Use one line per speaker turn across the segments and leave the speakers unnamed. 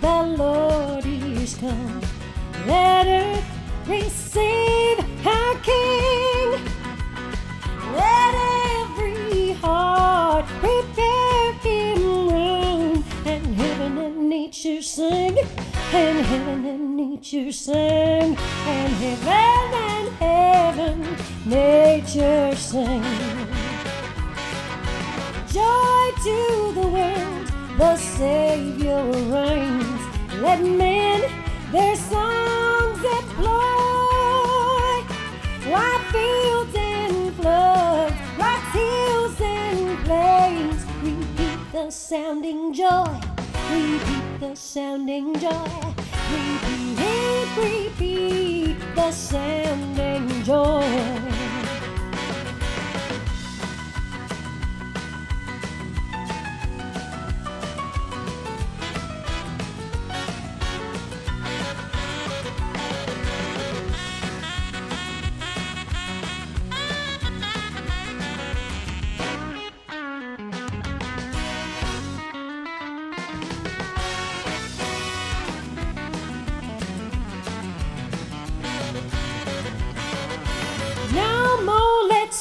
the Lord is come. Let earth receive her King. Let every heart prepare him room, and heaven and nature sing, and heaven and nature sing, and heaven and heaven, nature sing. Joy to the world, the Savior reigns. Let men their songs employ. Like fields and floods, rocks, hills and plains. Repeat the sounding joy. Repeat the sounding joy. Repeat, repeat the sounding joy.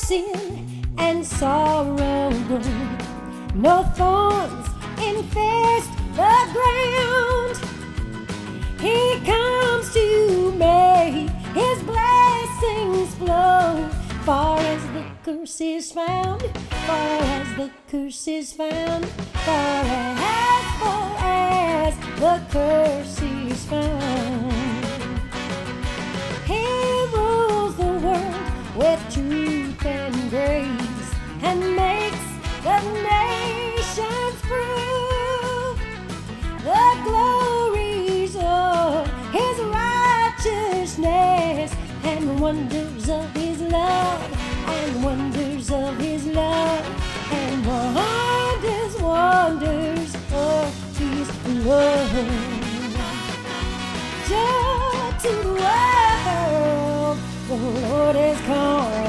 Sin and sorrow. No thorns infest the ground. He comes to make his blessings flow. Far as the curse is found, far as the curse is found, far as far as the curse wonders of his love and wonders of his love and wonders, wonders of his love. Joy to the world, the Lord is come.